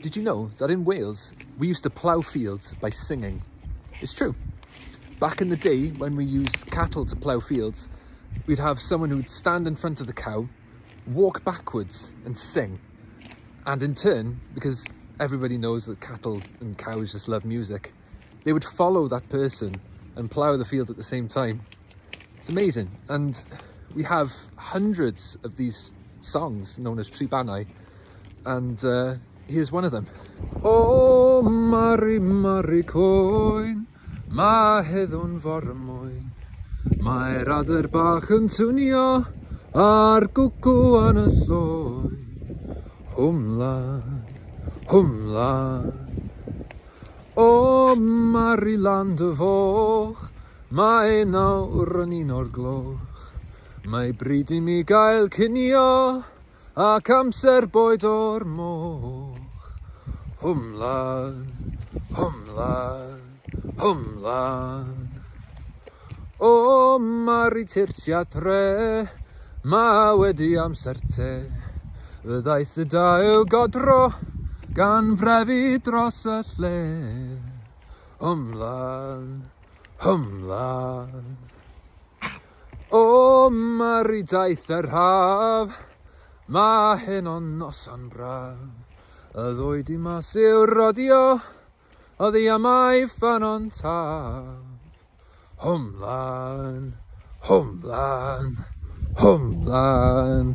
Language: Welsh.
Did you know that in Wales, we used to plough fields by singing? It's true. Back in the day, when we used cattle to plough fields, we'd have someone who'd stand in front of the cow, walk backwards and sing. And in turn, because everybody knows that cattle and cows just love music, they would follow that person and plough the field at the same time. It's amazing. And we have hundreds of these songs known as Tribanau. And uh, here's one of them. O Mari Mari Coen, mae heddwn for y mwyn. Mae'r adar bach yn twnio a'r gwcw yn y lloi. Hwmlan, hwmlan. O Mari Land y Foch, mae nawr yn un o'r gloch. Mae bryd i mi gael cynio ac amser boed o'r môr. Humlan, humlan, humlan. O mari tirtia tre, ma wedi amser te. Fyddaeth y daw godro, gan frefi dros y lle. Humlan, humlan. O mari daeth yr haf, ma hyn o'n noson braf. Y ddwy di mas i'w rodio, oedd am ai ffan o'n taf. Hwmlan, hwmlan, hwmlan.